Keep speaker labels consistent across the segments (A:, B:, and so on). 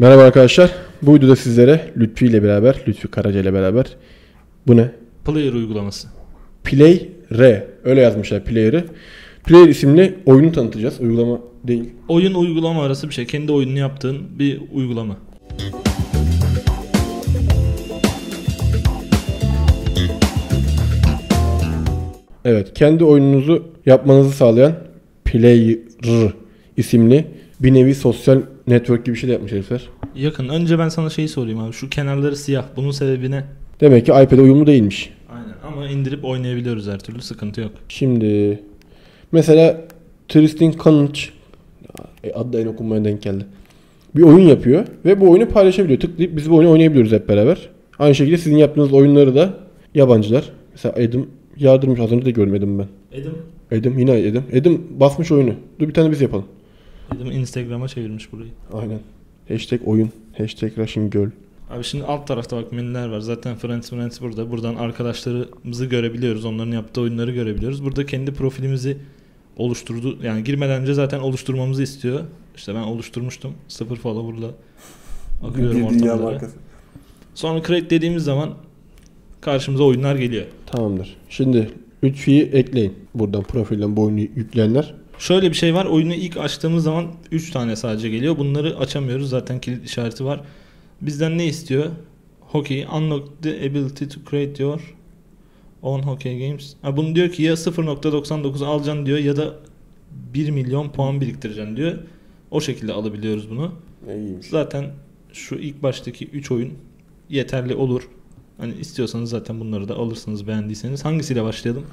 A: Merhaba arkadaşlar. Bu videoda sizlere Lütfi ile beraber, Lütfi Karaca ile beraber bu ne?
B: Player uygulaması.
A: Play R. Öyle yazmışlar Player'ı. Player isimli oyunu tanıtacağız. Uygulama değil.
B: Oyun uygulama arası bir şey. Kendi oyununu yaptığın bir uygulama.
A: Evet. Kendi oyununuzu yapmanızı sağlayan Player isimli bir nevi sosyal network gibi bir şey de yapmış herifler.
B: Yakın. Önce ben sana şeyi sorayım abi. Şu kenarları siyah. Bunun sebebi ne?
A: Demek ki iPad'e uyumlu değilmiş.
B: Aynen. Ama indirip oynayabiliyoruz her türlü. Sıkıntı yok.
A: Şimdi mesela Tristan Kanıç e, adı da en okunmaya denk geldi. Bir oyun yapıyor ve bu oyunu paylaşabiliyor. Tıklayıp biz bu oyunu oynayabiliyoruz hep beraber. Aynı şekilde sizin yaptığınız oyunları da yabancılar. Mesela Edim yardırmış az önce de görmedim ben.
B: Edim.
A: Edim yine Edim. Edim basmış oyunu. Dur bir tane biz yapalım.
B: Instagram'a çevirmiş burayı.
A: Aynen. Hashtag oyun. Hashtag Russian Girl.
B: Abi şimdi alt tarafta bak menüler var. Zaten Friends Friends burada. Buradan arkadaşlarımızı görebiliyoruz. Onların yaptığı oyunları görebiliyoruz. Burada kendi profilimizi oluşturdu. Yani girmeden önce zaten oluşturmamızı istiyor. İşte ben oluşturmuştum. Sıfır follower'la akıyorum ortamlara. Sonra create dediğimiz zaman karşımıza oyunlar geliyor.
A: Tamamdır. Şimdi Lütfi'yi ekleyin. Buradan profilden bu oyunu yükleyenler.
B: Şöyle bir şey var. Oyunu ilk açtığımız zaman 3 tane sadece geliyor. Bunları açamıyoruz. Zaten kilit işareti var. Bizden ne istiyor? Hockey. Unlock the ability to create your own hockey games. Ha, bunu diyor ki ya 0.99 alacaksın diyor ya da 1 milyon puan biriktireceksin diyor. O şekilde alabiliyoruz bunu.
A: İyiymiş.
B: Zaten şu ilk baştaki 3 oyun yeterli olur. Hani istiyorsanız zaten bunları da alırsınız beğendiyseniz. Hangisiyle başlayalım?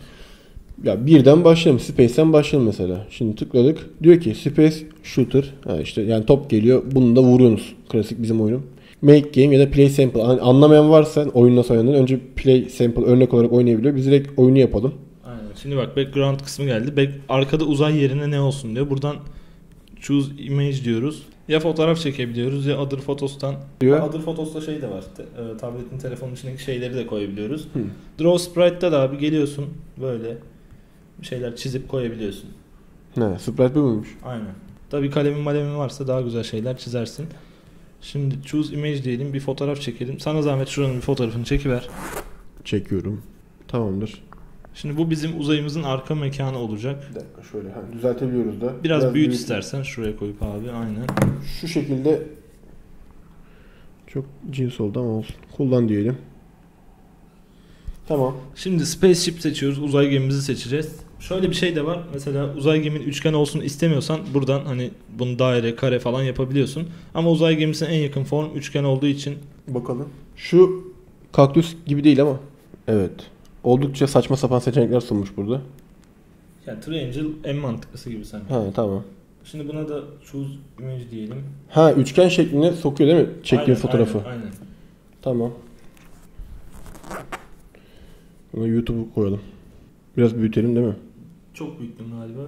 A: Ya birden başlayalım. Space'ten başlayalım mesela. Şimdi tıkladık. Diyor ki Space Shooter. Ha işte yani top geliyor. Bunu da vuruyorsunuz. Klasik bizim oyunum. Make game ya da play sample. Hani anlamayan varsa oyun nasıl oynanır önce play sample örnek olarak oynayabiliyor. Biz direkt oyunu yapalım.
B: Aynen. Şimdi bak background kısmı geldi. Back, arkada uzay yerine ne olsun diyor. Buradan choose image diyoruz. Ya fotoğraf çekebiliyoruz ya Other Photos'tan.
A: Diyor.
B: Other Photos'ta şey de var. Te- e, tabletin telefonun içindeki şeyleri de koyabiliyoruz.
A: Hı.
B: Draw Sprite'da da abi geliyorsun böyle şeyler çizip koyabiliyorsun.
A: Ne? Sprite bu muymuş?
B: Aynen. Tabii kalemin malemin varsa daha güzel şeyler çizersin. Şimdi choose image diyelim bir fotoğraf çekelim. Sana zahmet şuranın bir fotoğrafını çekiver.
A: Çekiyorum. Tamamdır.
B: Şimdi bu bizim uzayımızın arka mekanı olacak.
A: Bir dakika şöyle ha, düzeltebiliyoruz da.
B: Biraz, büyüt istersen şuraya koyup abi aynen.
A: Şu şekilde çok cins oldu ama olsun. Kullan diyelim. Tamam.
B: Şimdi spaceship seçiyoruz. Uzay gemimizi seçeceğiz. Şöyle bir şey de var. Mesela uzay gemin üçgen olsun istemiyorsan buradan hani bunu daire, kare falan yapabiliyorsun. Ama uzay gemisine en yakın form üçgen olduğu için
A: Bakalım. Şu kaktüs gibi değil ama. Evet. Oldukça saçma sapan seçenekler sunmuş burada.
B: yani Triangle en mantıklısı gibi sanki.
A: Ha tamam.
B: Şimdi buna da choose image diyelim.
A: Ha üçgen şeklinde sokuyor değil mi? Çektiğin
B: Aynen,
A: fotoğrafı.
B: Aynen, aynen.
A: Tamam. Buna YouTube'u koyalım. Biraz büyütelim değil mi?
B: Çok büyüktüm galiba.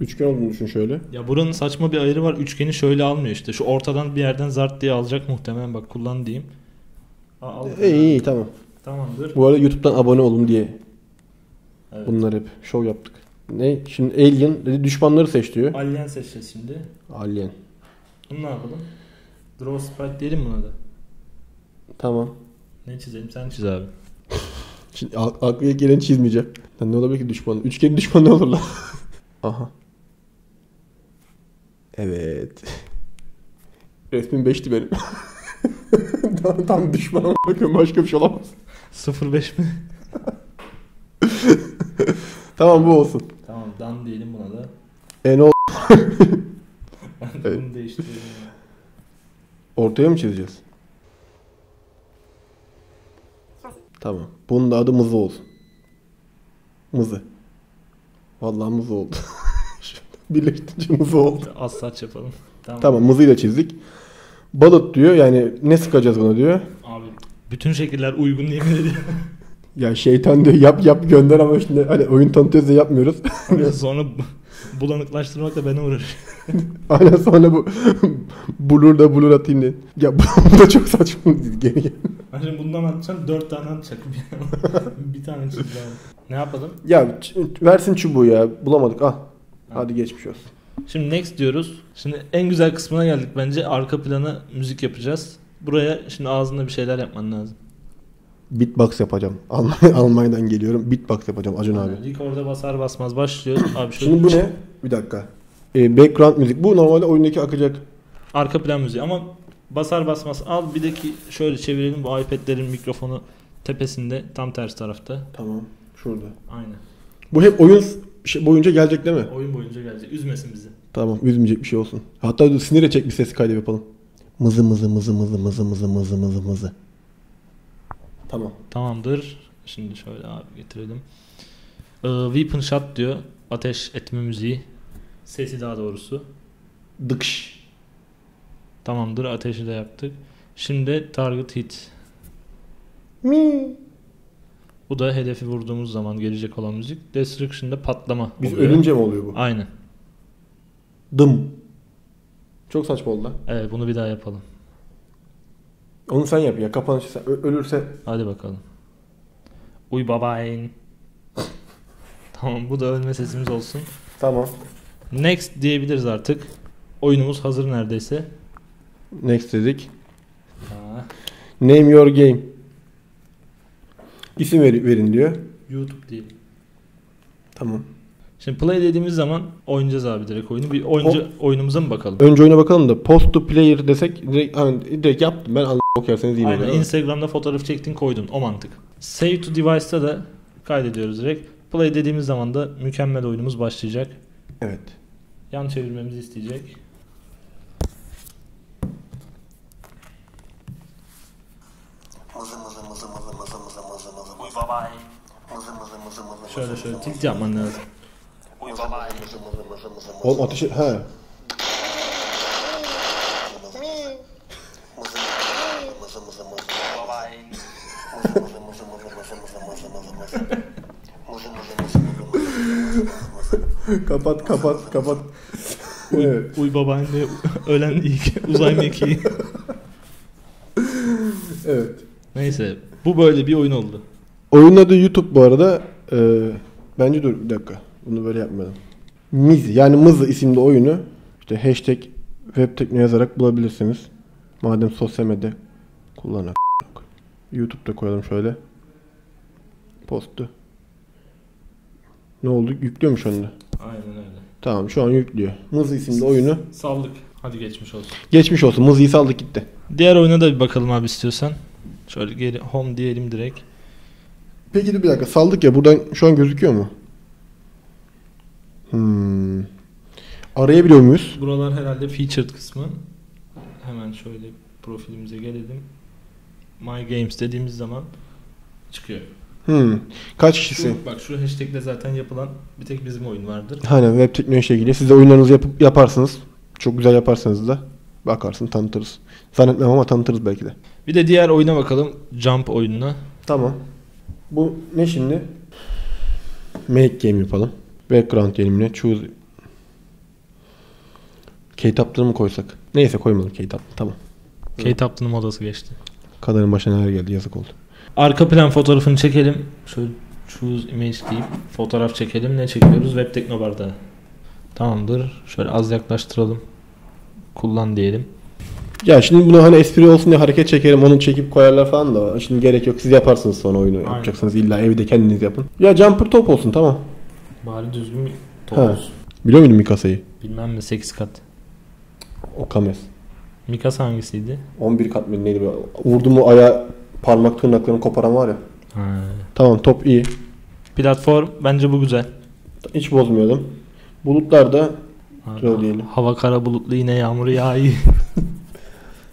A: Üçgen olduğunu düşün şöyle.
B: Ya buranın saçma bir ayarı var. Üçgeni şöyle almıyor işte. Şu ortadan bir yerden zart diye alacak muhtemelen. Bak kullan diyeyim. Aa, al.
A: İyi iyi tamam.
B: Tamamdır.
A: Bu arada YouTube'dan abone olun diye
B: Evet.
A: bunlar hep şov yaptık. Ne? Şimdi Alien dedi düşmanları seç diyor.
B: Alien seçeceğiz şimdi.
A: Alien.
B: Bunu ne yapalım? Draw sprite diyelim buna da.
A: Tamam.
B: Ne çizelim? Sen çiz abi.
A: Şimdi ak- aklıma gelen çizmeyeceğim. Lan ne olabilir ki düşman? Üçgen düşman ne olur lan? Aha. Evet. Resmin 5'ti benim. tam, tam düşmana bakıyorum başka bir şey olamaz.
B: 05 mi?
A: Tamam bu olsun.
B: tamam dan diyelim buna da.
A: E ne ol-
B: Ben
A: Evet.
B: bunu değiştirelim.
A: Ortaya mı çizeceğiz? Tamam. Bunun da adı Mızı olsun. Mızı. Vallahi Mızı oldu. Birleştirince Mızı oldu.
B: Az saç yapalım. Tamam.
A: Tamam Mızı'yı da çizdik. Balıt diyor yani ne sıkacağız buna diyor.
B: Abi bütün şekiller uygun yemin ediyorum.
A: Ya şeytan diyor yap yap gönder ama şimdi hani oyun tanıtıyoruz da yapmıyoruz.
B: Sonra bu- bulanıklaştırmakla ben uğraşıyorum.
A: Aynen sonra bu blur da blur atayım diye. Ya bu da çok saçma. Geri gel.
B: Ben şimdi bundan atacağım dört tane atacak. bir tane çiz abi. Ne yapalım?
A: Ya ç- versin çubuğu ya bulamadık al. Hadi geçmiş olsun.
B: Şimdi next diyoruz. Şimdi en güzel kısmına geldik bence. Arka plana müzik yapacağız. Buraya şimdi ağzında bir şeyler yapman lazım.
A: Beatbox yapacağım. Alm- Almanya'dan geliyorum. Beatbox yapacağım Acun abi.
B: İlk orada basar basmaz başlıyor. Abi şöyle
A: Şimdi bu ne? Bir dakika. Ee, background müzik. Bu normalde oyundaki akacak.
B: Arka plan müziği ama basar basmaz al bir de ki şöyle çevirelim bu iPad'lerin mikrofonu tepesinde tam ters tarafta.
A: Tamam. Şurada.
B: Aynen.
A: Bu hep oyun şey boyunca gelecek değil mi?
B: Oyun boyunca gelecek. Üzmesin bizi.
A: Tamam. Üzmeyecek bir şey olsun. Hatta sinir edecek bir ses kaydı yapalım. Mızı mızı mızı mızı mızı mızı mızı mızı mızı. Tamam.
B: Tamamdır. Şimdi şöyle abi getirelim. Ee, weapon shot diyor. Ateş etme müziği. Sesi daha doğrusu.
A: Dıkş.
B: Tamamdır. Ateşi de yaptık. Şimdi target hit.
A: Mi.
B: Bu da hedefi vurduğumuz zaman gelecek olan müzik. Destruction'da patlama.
A: Biz
B: oluyor.
A: ölünce mi oluyor bu?
B: Aynen.
A: Dım. Çok saçma oldu lan.
B: Evet bunu bir daha yapalım.
A: Onu sen yap ya. Kapanışı sen. Ö- ölürse
B: Hadi bakalım. Uy babayın. tamam bu da ölme sesimiz olsun.
A: tamam.
B: Next diyebiliriz artık. Oyunumuz hazır neredeyse.
A: Next dedik.
B: Ha,
A: Name your game. İsim ver- verin diyor.
B: YouTube diyelim.
A: Tamam.
B: Şimdi play dediğimiz zaman oynayacağız abi direkt oyunu. Bir oyuncu oyunumuza mı bakalım?
A: Önce oyuna bakalım da post to player desek direkt, hani direkt yaptım ben anladım okuyorsanız iyi
B: Aynen. Instagram'da fotoğraf çektin koydun o mantık. Save to device'ta da kaydediyoruz direkt. Play dediğimiz zaman da mükemmel oyunumuz başlayacak.
A: Evet.
B: Yan çevirmemizi isteyecek. Şöyle şöyle tilt yapman lazım.
A: Oğlum ateşi... He. kapat kapat kapat. Uy, evet.
B: uy babaanne ölen ilk uzay mekiği.
A: evet.
B: Neyse bu böyle bir oyun oldu.
A: Oyun adı YouTube bu arada. Ee, bence dur bir dakika. Bunu böyle yapmayalım. Miz yani Mızı isimli oyunu işte hashtag web tekno yazarak bulabilirsiniz. Madem sosyal medya kullanak. YouTube'da koyalım şöyle. Postu. Ne oldu? Yüklüyor mu şu anda?
B: Aynen öyle.
A: Tamam şu an yüklüyor. Mızı isimli oyunu.
B: Saldık. Hadi geçmiş olsun.
A: Geçmiş olsun. Mızı'yı saldık gitti.
B: Diğer oyuna da bir bakalım abi istiyorsan. Şöyle geri home diyelim direkt.
A: Peki dur bir dakika saldık ya buradan şu an gözüküyor mu? Hmm. Arayabiliyor muyuz?
B: Buralar herhalde featured kısmı. Hemen şöyle profilimize gelelim. My Games dediğimiz zaman çıkıyor.
A: Hmm. Kaç kişisi?
B: Şu, bak şu hashtagle zaten yapılan bir tek bizim oyun vardır.
A: Hani web teknoloji ilgili. Siz de oyunlarınızı yapıp yaparsınız. Çok güzel yaparsanız da bakarsın tanıtırız. Zannetmem ama tanıtırız belki de.
B: Bir de diğer oyuna bakalım. Jump oyununa.
A: Tamam. Bu ne şimdi? Make game yapalım. Background diyelim ne? Choose. K-Tap'ları mı koysak? Neyse koymadım K-Tap. Tamam.
B: K-Tap'ın modası geçti.
A: Kadarın başına neler geldi yazık oldu.
B: Arka plan fotoğrafını çekelim. Şöyle choose image deyip fotoğraf çekelim. Ne çekiyoruz? Web Teknobar'da. Tamamdır. Şöyle az yaklaştıralım. Kullan diyelim.
A: Ya şimdi bunu hani espri olsun diye hareket çekerim onu çekip koyarlar falan da şimdi gerek yok siz yaparsınız sonra oyunu
B: Aynen.
A: yapacaksınız illa evde kendiniz yapın. Ya jumper top olsun tamam.
B: Bari düzgün bir top
A: Ha.
B: olsun.
A: Biliyor muydun Mikasa'yı?
B: Bilmem mi 8 kat.
A: O Kames.
B: Mikasa hangisiydi?
A: 11 kat mı neydi böyle? Vurdu mu aya parmak tırnaklarını koparan var ya.
B: Ha.
A: Tamam top iyi.
B: Platform bence bu güzel.
A: Hiç bozmayalım. Bulutlar da
B: Ha,
A: Şöyle diyelim.
B: Hava kara bulutlu yine yağmur yağıyor.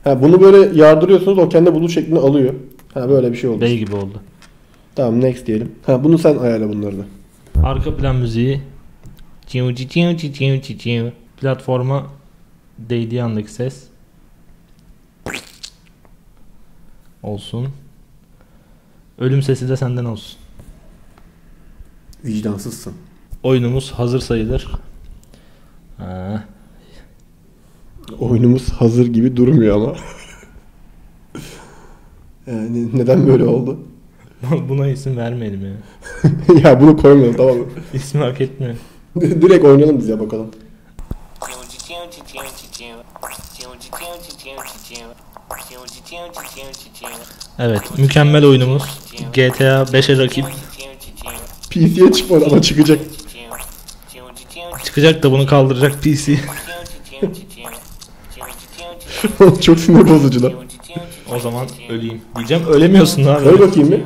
A: ha, bunu böyle yardırıyorsunuz o kendi bulut şeklini alıyor. Ha böyle bir şey oldu.
B: Bey gibi oldu.
A: Tamam next diyelim. Ha bunu sen ayarla bunları da.
B: Arka plan müziği. Ciu ciu ciu ciu ciu ciu ciu. Platforma değdiği andaki ses. Olsun. Ölüm sesi de senden olsun.
A: Vicdansızsın.
B: Oyunumuz hazır sayılır. Ha.
A: Oyunumuz hazır gibi durmuyor ama. yani neden böyle oldu?
B: Buna isim vermeyelim ya.
A: ya bunu koymayalım tamam mı?
B: İsmi hak etmiyor.
A: Direkt oynayalım biz ya bakalım.
B: Evet mükemmel oyunumuz. GTA 5'e rakip.
A: PC'ye çıkmadı ama çıkacak.
B: Çıkacak da bunu kaldıracak PC.
A: Çok sinir bozucu lan.
B: O zaman öleyim. Diyeceğim ölemiyorsun abi.
A: Öyle bakayım bir.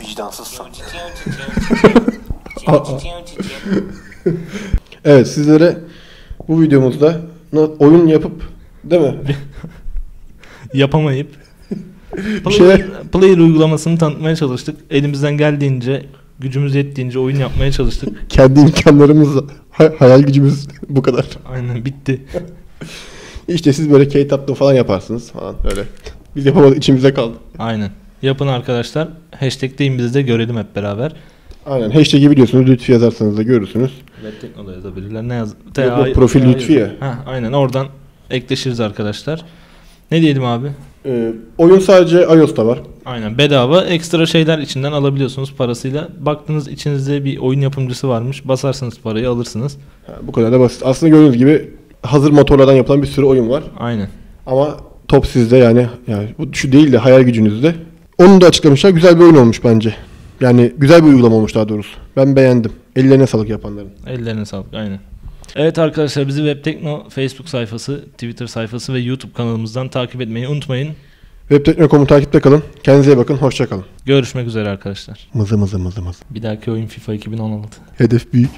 C: Vicdansızsın.
A: Aa. Evet sizlere bu videomuzda oyun yapıp değil mi?
B: Yapamayıp.
A: Bir şeyler-
B: Player, player uygulamasını tanıtmaya çalıştık. Elimizden geldiğince, gücümüz yettiğince oyun yapmaya çalıştık.
A: Kendi imkanlarımızla hay- hayal gücümüz bu kadar.
B: Aynen bitti.
A: İşte siz böyle K-Tap'ta falan yaparsınız falan öyle. Biz yapamadık içimize kaldı.
B: Aynen. Yapın arkadaşlar. Hashtag'deyin biz de görelim hep beraber.
A: Aynen hashtag'i biliyorsunuz lütfi yazarsanız da görürsünüz.
B: Web Tekno'da yazabilirler. Ne yaz?
A: Yok, yok, profil Lütfi ya.
B: Ha, aynen oradan ekleşiriz arkadaşlar. Ne diyelim abi?
A: Ee, oyun sadece iOS'ta var.
B: Aynen bedava ekstra şeyler içinden alabiliyorsunuz parasıyla. Baktınız içinizde bir oyun yapımcısı varmış. Basarsınız parayı alırsınız.
A: Ha, bu kadar da basit. Aslında gördüğünüz gibi hazır motorlardan yapılan bir sürü oyun var.
B: Aynen.
A: Ama top sizde yani yani bu şu değil de hayal gücünüzde. Onu da açıklamışlar. Güzel bir oyun olmuş bence. Yani güzel bir uygulama olmuş daha doğrusu. Ben beğendim. Ellerine sağlık yapanların.
B: Ellerine sağlık aynen. Evet arkadaşlar bizi Webtekno Facebook sayfası, Twitter sayfası ve YouTube kanalımızdan takip etmeyi unutmayın.
A: Webtekno.com'u takipte kalın. Kendinize iyi bakın. Hoşça kalın.
B: Görüşmek üzere arkadaşlar.
A: Mızı mızı mızı mızı.
B: Bir dahaki oyun FIFA 2016.
A: Hedef büyük.